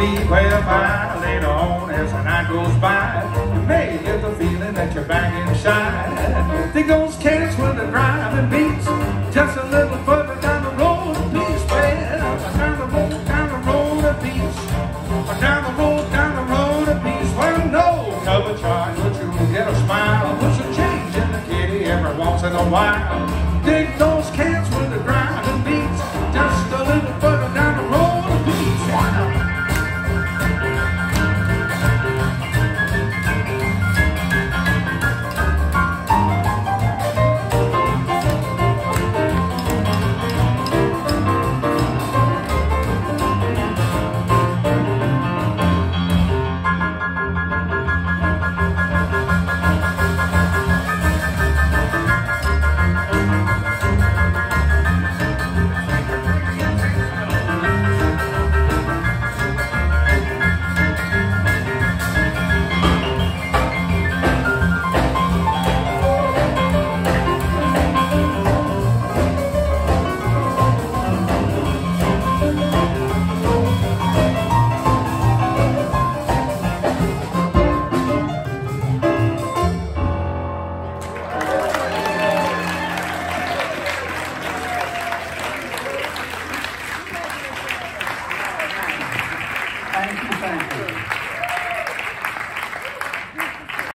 be where by later on as the night goes by. You may get the feeling that you're back inside. There goes cats with the driving beats, just a little further down the road a piece. Well, down the road, down the road a piece. Down the road, down the road a piece. Well, no cover charge, but you'll get a smile. Put some change in the kitty every once in a while. Dig